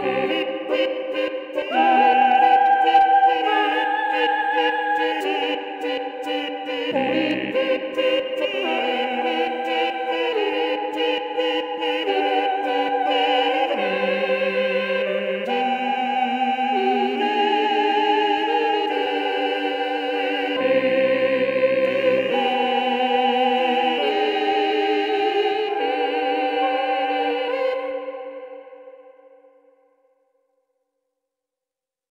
Hey.